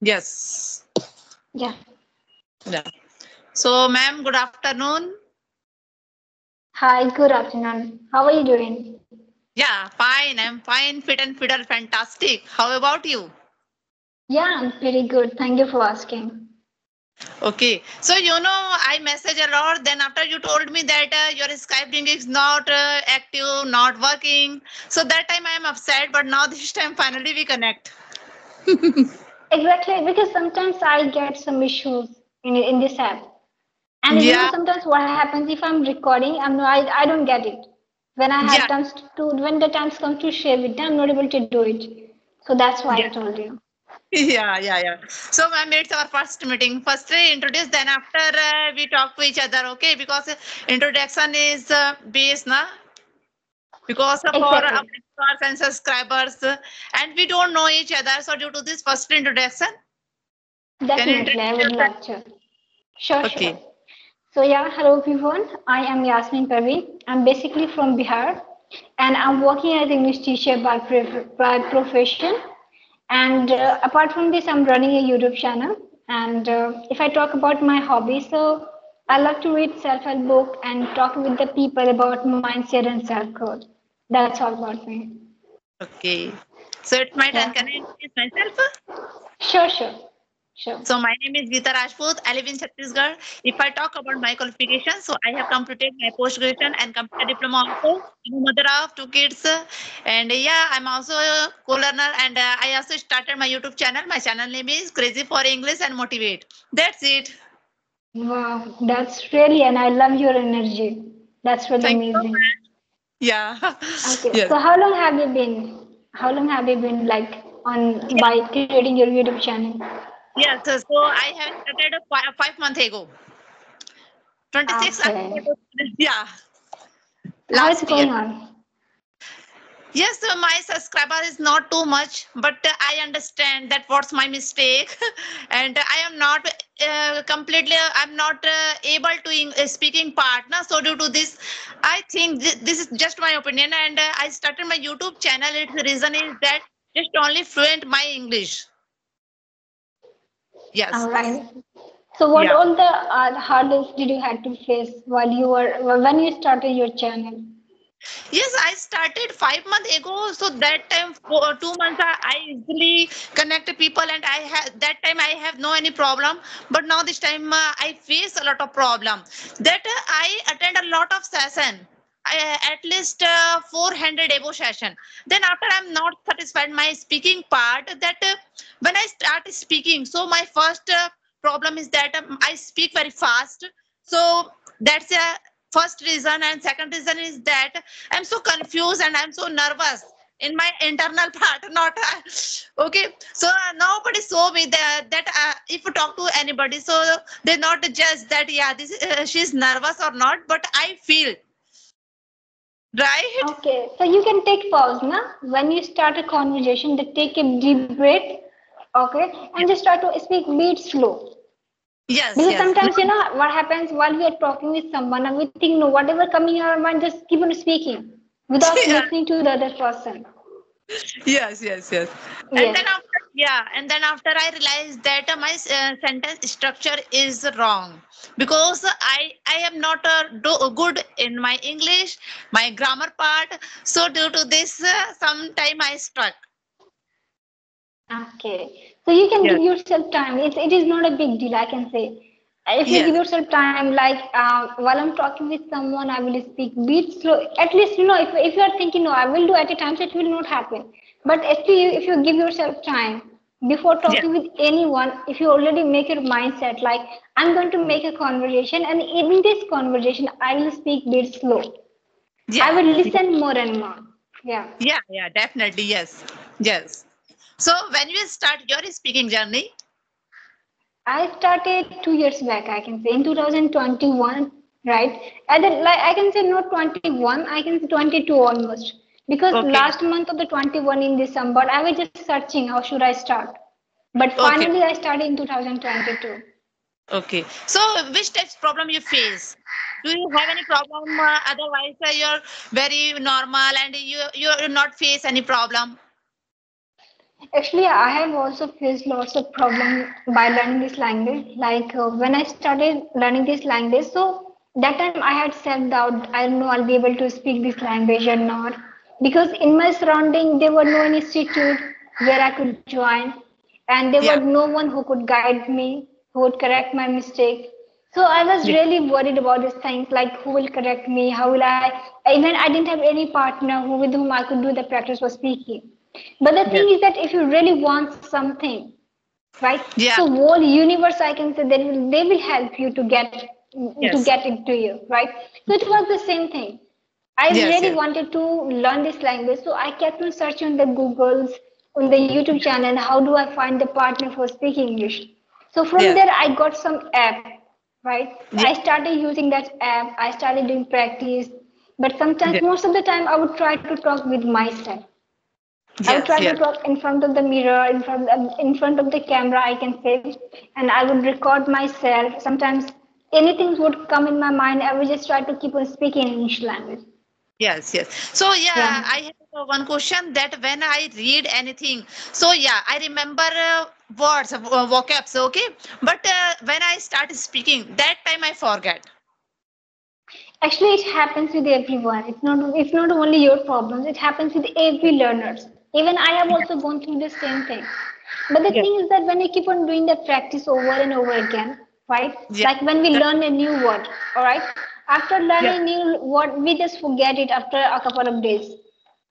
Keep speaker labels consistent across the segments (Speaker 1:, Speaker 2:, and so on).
Speaker 1: Yes.
Speaker 2: Yeah.
Speaker 1: Yeah. So, ma'am, good afternoon.
Speaker 2: Hi, good afternoon. How are you doing?
Speaker 1: Yeah, fine. I'm fine, fit and fiddle, fantastic. How about you?
Speaker 2: Yeah, I'm pretty good. Thank you for asking.
Speaker 1: Okay. So, you know, I message a lot. Then after you told me that uh, your Skype link is not uh, active, not working. So that time I am upset, but now this time finally we connect.
Speaker 2: Exactly, because sometimes I get some issues in in this app, and you know sometimes what happens if I'm recording, I'm not, I I don't get it. When I have
Speaker 1: Yeah.
Speaker 2: times to when the times come to share with them, I'm not able to do it. So that's why I told you.
Speaker 1: Yeah, yeah, yeah. So, ma'am, it's our first meeting. Firstly, introduce, then after uh, we talk to each other, okay? Because introduction is uh, base, na? Because of for our
Speaker 2: Exactly.
Speaker 1: viewers and subscribers, and we don't know each other. So, due to this first introduction,
Speaker 2: Definitely, I would love to. Sure,
Speaker 1: Okay.
Speaker 2: sure. So yeah, hello everyone. I am Yasmin Parween. I'm basically from Bihar, and I'm working as English teacher by, by profession. And uh, apart from this, I'm running a YouTube channel. And uh, if I talk about my hobby, so I love to read self-help book and talk with the people about mindset and self-growth. That's all about me.
Speaker 1: Okay. So, it's my turn.
Speaker 2: Yeah.
Speaker 1: Can I introduce myself?
Speaker 2: Sure, sure, sure.
Speaker 1: So my name is Geeta Rajput. I live in Chhattisgarh. If I talk about my qualifications, so I have completed my post graduation and completed diploma also. I'm a mother of two kids, and yeah, I'm also a co-learner. And uh, I also started my YouTube channel. My channel name is Crazy for English and Motivate. That's it.
Speaker 2: Wow, that's really, and I love your energy. That's really
Speaker 1: Thank you
Speaker 2: amazing.
Speaker 1: much. Yeah.
Speaker 2: Okay, so how long have you been? How long have you been like on
Speaker 1: Yeah.
Speaker 2: by creating your YouTube channel?
Speaker 1: Yes. So, so I have started five, five months ago. 26.
Speaker 2: Okay,
Speaker 1: yeah.
Speaker 2: how is
Speaker 1: Last
Speaker 2: it
Speaker 1: year.
Speaker 2: going on?
Speaker 1: Yes, uh, my subscriber is not too much, but uh, I understand that what's my mistake, and I am not uh, completely. I'm not uh, able to in, uh, speaking partner. So due to this, I think this, this is just my opinion, and uh, I started my YouTube channel. Its the reason is that just only fluent my English. Yes.
Speaker 2: All right. So what
Speaker 1: Yeah.
Speaker 2: all the uh, hurdles did you had to face while you were when you started your channel?
Speaker 1: Yes, I started five months ago. So that time, for two months, I, easily connect people, and I had that time I have no any problem. But now this time, uh, I face a lot of problem. That uh, I attend a lot of session. I, at least uh, 400 abo session. Then after I'm not satisfied my speaking part. That uh, when I start speaking, so my first uh, problem is that um, I speak very fast. So that's a first reason, and second reason is that I'm so confused and I'm so nervous in my internal part. Not uh, okay. So uh, nobody saw me that that uh, if you talk to anybody, so they not just that yeah, this uh, she's nervous or not. But I feel right.
Speaker 2: Okay, so you can take pause now when you start a conversation. Then take a deep breath, okay, and just try to speak bit slow.
Speaker 1: Yes,
Speaker 2: Because
Speaker 1: yes,
Speaker 2: sometimes you know what happens while we are talking with someone and we think no whatever coming in our mind just keep on speaking without
Speaker 1: Yeah.
Speaker 2: listening to the other person.
Speaker 1: yes, yes, yes. And
Speaker 2: Yes.
Speaker 1: then after, yeah, and then after I realized that uh, my uh, sentence structure is wrong because I I am not uh, do, good in my English, my grammar part. So due to this, uh, sometime I stuck.
Speaker 2: Okay. So you can give yourself time. It, it is not a big deal, I can say. If you give yourself time, like uh, while I'm talking with someone, I will speak bit slow. At least, you know, if, if you are thinking, no, I will do at a time, so it will not happen. But actually, if you give yourself time before talking with anyone, if you already make your mindset, like, I'm going to make a conversation, and in this conversation, I will speak bit slow. I will listen more and more. Yeah.
Speaker 1: Yeah, yeah, definitely. Yes. Yes. So when you start your speaking journey,
Speaker 2: I started two years back, I can say, in 2021, right? And then, like, I can say not 21, I can say 22 almost. Because
Speaker 1: okay.
Speaker 2: last month of the 21 in December, I was just searching how should I start. But
Speaker 1: Okay.
Speaker 2: finally, I started in 2022.
Speaker 1: Okay. So which types problem you face? Do you have any problem? Uh, otherwise, uh, you're very normal and you you not face any problem.
Speaker 2: Actually, I have also faced lots of problem by learning this language. Like uh, when I started learning this language, so that time I had self doubt. I don't know I'll be able to speak this language or not because in my surrounding there were no institute where I could join, and there
Speaker 1: Yeah.
Speaker 2: was no one who could guide me, who would correct my mistake. So I was
Speaker 1: Yeah.
Speaker 2: really worried about these things, like who will correct me, how will I? Even I didn't have any partner who with whom I could do the practice for speaking. But the thing is that if you really want something, right?
Speaker 1: Yeah.
Speaker 2: So whole universe, I can say, they will they will help you to get to get it to you, right? So it was the same thing. I
Speaker 1: Yes,
Speaker 2: really
Speaker 1: yes.
Speaker 2: wanted to learn this language, so I kept on searching on the Googles, on the YouTube channel. How do I find the partner for speaking English? So from
Speaker 1: Yeah.
Speaker 2: there, I got some app, right?
Speaker 1: Yeah.
Speaker 2: I started using that app. I started doing practice, but sometimes, most of the time, I would try to talk with myself. I would try to talk in front of the mirror, in front of, in front of the camera, I can say, and I would record myself. Sometimes anything would come in my mind. I would just try to keep on speaking English language.
Speaker 1: Yes, yes. So yeah,
Speaker 2: Yeah.
Speaker 1: I have uh, one question that when I read anything, so yeah, I remember uh, words, uh, vocabs, okay. But uh, when I start speaking, that time I forget.
Speaker 2: Actually, it happens with everyone. It's not it's not only your problems. It happens with every learners. Even I have also gone through the same thing. But the
Speaker 1: Yeah.
Speaker 2: thing is that when you keep on doing the practice over and over again, right?
Speaker 1: Yeah.
Speaker 2: Like when we learn a new word, all right? After learning a new word, we just forget it after a couple of days.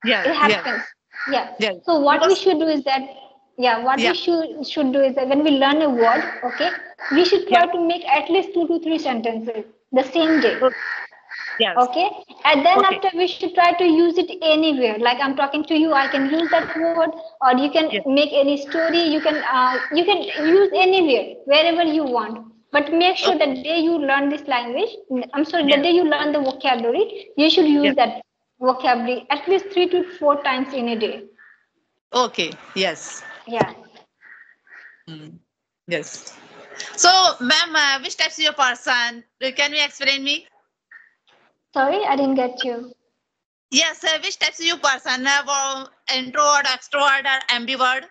Speaker 1: Yeah,
Speaker 2: It happens. Yeah.
Speaker 1: Yeah.
Speaker 2: So what we should do is that, yeah, what
Speaker 1: Yeah.
Speaker 2: we should should do is that when we learn a word, okay, we should try
Speaker 1: Yeah.
Speaker 2: to make at least two to three sentences the same day.
Speaker 1: Yes,
Speaker 2: Okay. And then
Speaker 1: Okay.
Speaker 2: after we should try to use it anywhere. Like I'm talking to you, I can use that word, or you can
Speaker 1: Yes.
Speaker 2: make any story. You can uh, you can use anywhere, wherever you want. But make sure
Speaker 1: Okay.
Speaker 2: that day you learn this language. I'm sorry,
Speaker 1: Yeah.
Speaker 2: the day you learn the vocabulary, you should use
Speaker 1: Yeah.
Speaker 2: that vocabulary at least three to four times in a day.
Speaker 1: okay, yes,
Speaker 2: Yeah.
Speaker 1: Mm, yes. So, ma'am, uh, which types of your person? Can you explain me?
Speaker 2: Sorry, I didn't get you.
Speaker 1: Yes, uh, which types of you person? Uh, introvert, extrovert, or ambivert?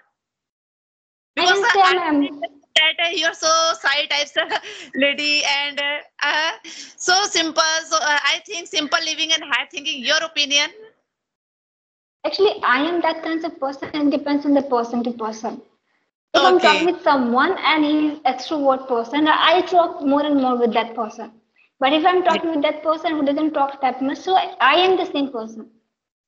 Speaker 2: I can
Speaker 1: uh,
Speaker 2: I'm
Speaker 1: I
Speaker 2: am-
Speaker 1: that uh, you're so shy types of lady and uh, uh, so simple. So uh, I think simple living and high thinking. Your opinion?
Speaker 2: Actually, I am that kind of person and depends on the person to person. If I'm
Speaker 1: Okay.
Speaker 2: talking with someone and he's extrovert person, I talk more and more with that person. But if I'm talking with that person who doesn't talk that much, so I, I am the same person.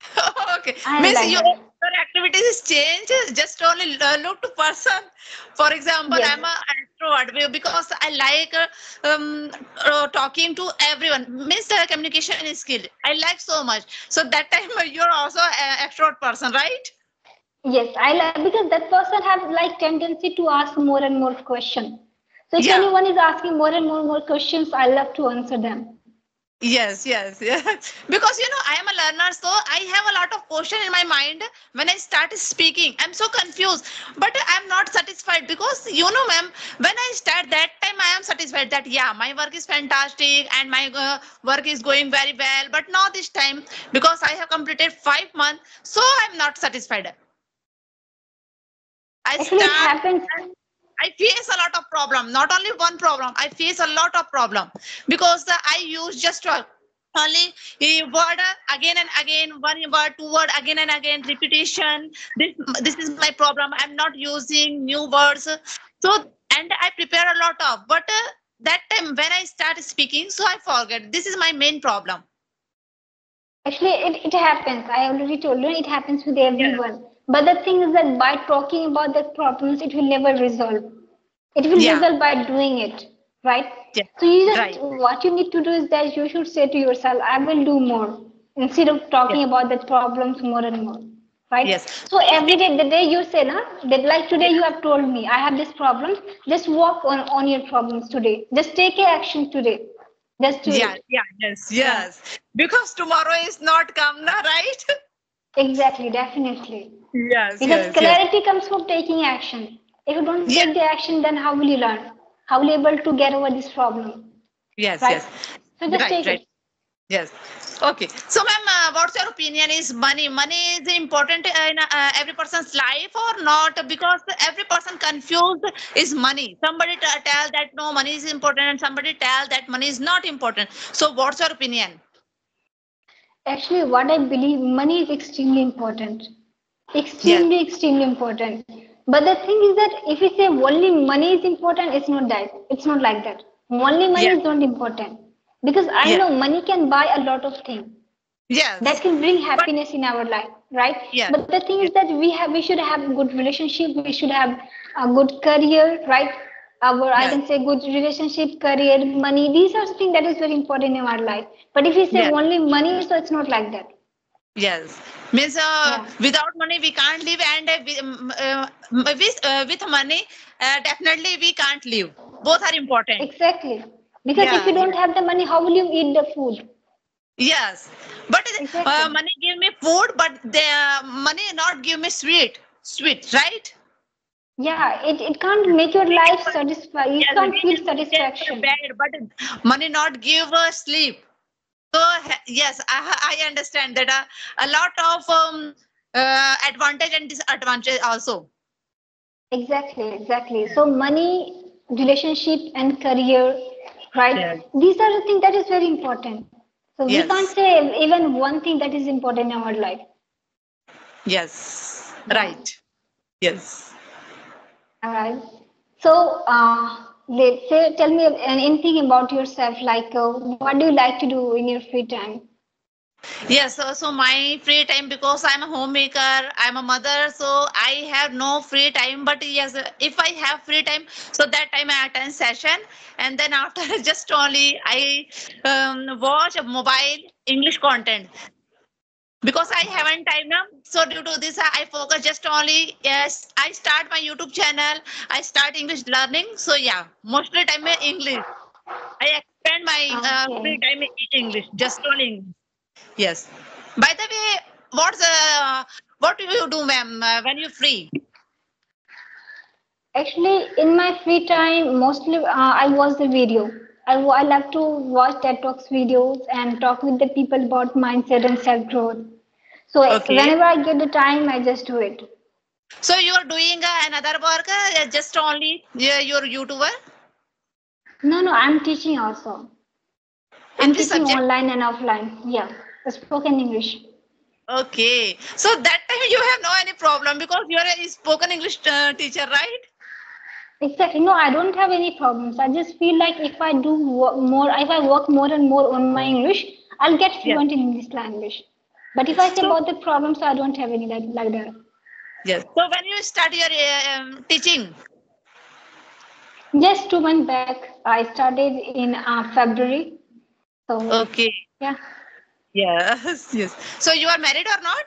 Speaker 1: okay. Means
Speaker 2: like
Speaker 1: your, your activities change. Just only uh, look to person. For example,
Speaker 2: Yes.
Speaker 1: I'm a extrovert because I like uh, um, uh, talking to everyone. Means the communication is skill. I like so much. So that time uh, you're also an extrovert person, right?
Speaker 2: Yes, I like because that person have like tendency to ask more and more questions. So if
Speaker 1: Yeah.
Speaker 2: anyone is asking more and more more questions, I love to answer them.
Speaker 1: Yes, yes, yes. Because you know, I am a learner, so I have a lot of question in my mind when I start speaking. I'm so confused, but I'm not satisfied because you know, ma'am, when I start that time, I am satisfied that yeah, my work is fantastic and my uh, work is going very well. But now this time, because I have completed five months, so I'm not satisfied. I
Speaker 2: Actually, it happens.
Speaker 1: I face a lot of problem. Not only one problem. I face a lot of problem because uh, I use just uh, only a word again and again, one word, two word again and again, repetition. This this is my problem. I'm not using new words. So and I prepare a lot of, but uh, that time when I start speaking, so I forget. This is my main problem.
Speaker 2: Actually, it, it happens. I already told you it happens with everyone. But the thing is that by talking about the problems, it will never resolve. It will
Speaker 1: Yeah.
Speaker 2: resolve by doing it, right?
Speaker 1: Yeah,
Speaker 2: So you just
Speaker 1: right.
Speaker 2: what you need to do is that you should say to yourself, I will do more instead of talking about the problems more and more. Right?
Speaker 1: Yes.
Speaker 2: So every day, the day you say, na, that like today you have told me I have this problem, just work on, on your problems today. Just take action today. Just do
Speaker 1: Yeah,
Speaker 2: it.
Speaker 1: yeah, yes, yes. Because tomorrow is not come, na, right?
Speaker 2: Exactly, definitely.
Speaker 1: Yes,
Speaker 2: Because
Speaker 1: yes, yes.
Speaker 2: clarity comes from taking action. If you don't take the action, then how will you learn? How will you able to get over this problem?
Speaker 1: Yes,
Speaker 2: Right?
Speaker 1: yes.
Speaker 2: So just
Speaker 1: right,
Speaker 2: take
Speaker 1: right.
Speaker 2: it.
Speaker 1: Yes. Okay. So, ma'am, uh, what's your opinion? is money money is important in uh, every person's life or not because every person confused is money somebody tell that no money is important and somebody tell that money is not important so what's your opinion
Speaker 2: Actually, what I believe, money is extremely important. Extremely, extremely important. But the thing is that if we say only money is important, it's not that. It's not like that. Only money
Speaker 1: Yeah.
Speaker 2: is not important. Because I
Speaker 1: Yeah.
Speaker 2: know money can buy a lot of things.
Speaker 1: yeah
Speaker 2: That can bring happiness in our life, right?
Speaker 1: Yeah.
Speaker 2: But the thing is that we have we should have good relationship, we should have a good career, right? Our I can say good relationship, career, money. These are things that is very important in our life. But if we say
Speaker 1: Yeah.
Speaker 2: only money, so it's not like that.
Speaker 1: Yes, means uh,
Speaker 2: Yeah.
Speaker 1: without money we can't live, and uh, with, um, uh, with, uh, money uh, definitely we can't live. Both are important.
Speaker 2: Exactly. Because if you don't have the money, how will you eat the food?
Speaker 1: Yes, but uh,
Speaker 2: Exactly.
Speaker 1: money give me food, but the money not give me sweet, sweet, right?
Speaker 2: Yeah, it, it can't make your life satisfied. You
Speaker 1: Yes,
Speaker 2: can't
Speaker 1: we
Speaker 2: feel satisfaction.
Speaker 1: Bed, but money not give us sleep. So yes, I, I understand that uh, a lot of um, uh, advantage and disadvantage also.
Speaker 2: Exactly, exactly. So money, relationship, and career, right?
Speaker 1: Yes.
Speaker 2: These are the things that is very important. So we
Speaker 1: Yes.
Speaker 2: can't say even one thing that is important in our life.
Speaker 1: Yes, right. Yes.
Speaker 2: All right. So uh, let's say, tell me anything about yourself. Like, uh, what do you like to do in your free time?
Speaker 1: Yes, so, so my free time because I'm a homemaker, I'm a mother, so I have no free time. But yes, if I have free time, so that time I attend session, and then after just only I um, watch mobile English content because I haven't time now. So due to this, I focus just only yes. I start my YouTube channel. I start English learning. So yeah, mostly time in English. I expend my uh,
Speaker 2: Okay.
Speaker 1: free time in English, just only English. Yes. By the way, what's uh, what do you do, ma'am, uh, when you're free?
Speaker 2: Actually, in my free time, mostly uh, I watch the video. I, I love to watch TED Talks videos and talk with the people about mindset and self growth. So
Speaker 1: Okay.
Speaker 2: whenever I get the time, I just do it.
Speaker 1: So you are doing uh, another work, uh, just only uh, your YouTuber
Speaker 2: No, no, I'm teaching also. I'm teaching
Speaker 1: subject.
Speaker 2: online and offline. Yeah, spoken English.
Speaker 1: Okay. So that time you have no any problem because you are a spoken English uh, teacher, right?
Speaker 2: Exactly. No, I don't have any problems. I just feel like if I do wo- more, if I work more and more on my English, I'll get
Speaker 1: Yes.
Speaker 2: fluent in English language. But if I say
Speaker 1: So-
Speaker 2: about the problems, I don't have any like, like that.
Speaker 1: Yes. So when you start your uh, um, teaching,
Speaker 2: Just two months back, I started in uh, February. So
Speaker 1: okay.
Speaker 2: yeah,
Speaker 1: Yes. Yes. So you are married or not?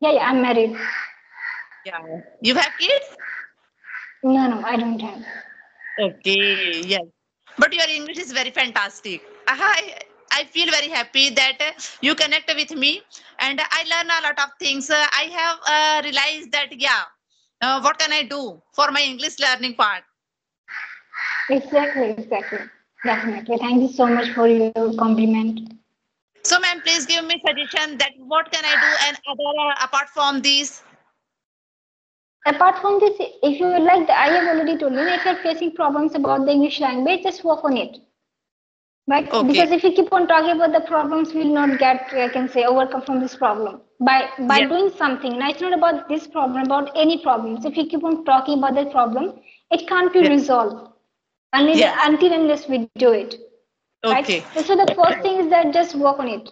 Speaker 2: yeah, yeah, I'm married.
Speaker 1: Yeah. You have kids?
Speaker 2: No, no, I don't have.
Speaker 1: Okay, yes. But your English is very fantastic. I, I feel very happy that uh, you connect with me and I learn a lot of things. Uh, I have uh, realized that, yeah, uh, what can I do for my English learning part?
Speaker 2: Exactly, exactly. Definitely. Thank you so much for your compliment.
Speaker 1: So, ma'am, please give me suggestion that what can I do and other uh, apart from these.
Speaker 2: Apart from this, if you like, I have already told you, if you're facing problems about the English language, just work on it. Right?
Speaker 1: Okay.
Speaker 2: Because if you keep on talking about the problems, we'll not get, I can say, overcome from this problem. By by
Speaker 1: Yeah.
Speaker 2: doing something, now it's not about this problem, about any problems. If you keep on talking about the problem, it can't be
Speaker 1: Yeah.
Speaker 2: resolved unless,
Speaker 1: Yes.
Speaker 2: until unless we do it. Right?
Speaker 1: Okay.
Speaker 2: So the first thing is that just work on it.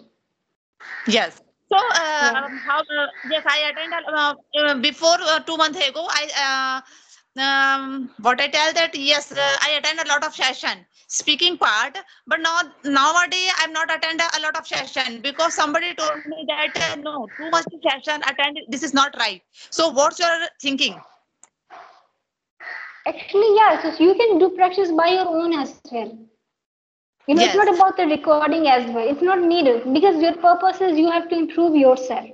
Speaker 1: Yes. So, uh, um, how? Uh, yes, I attended uh, uh, before uh, two months ago. I uh, um, what I tell that yes, uh, I attend a lot of session speaking part, but now nowadays I'm not attend a lot of session because somebody told me that uh, no, too much session attend. This is not right. So, what's your thinking?
Speaker 2: Actually, yeah, so you can do practice by your own as well. You know, it's not about the recording as well. It's not needed because your purpose is you have to improve yourself.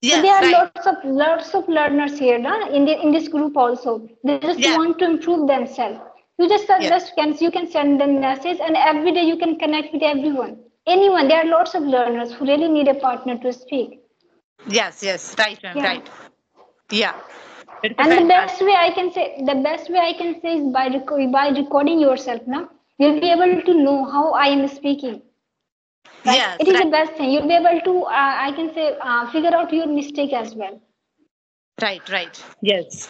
Speaker 1: Yes,
Speaker 2: so there are
Speaker 1: right.
Speaker 2: lots of lots of learners here, no? in the in this group also. They just
Speaker 1: Yeah.
Speaker 2: want to improve themselves. You just uh,
Speaker 1: Yeah.
Speaker 2: just can you can send them message, and every day you can connect with everyone. anyone there are lots of learners who really need a partner to speak
Speaker 1: Yes, yes, right, ma'am,
Speaker 2: Yeah.
Speaker 1: right. Yeah. It's
Speaker 2: and the best way i can say the best way i can say is by reco- by recording yourself now you'll be able to know how i am speaking right?
Speaker 1: Yes,
Speaker 2: it is
Speaker 1: right,
Speaker 2: the best thing you'll be able to uh, i can say uh, figure out your mistake as well
Speaker 1: right, right. Yes.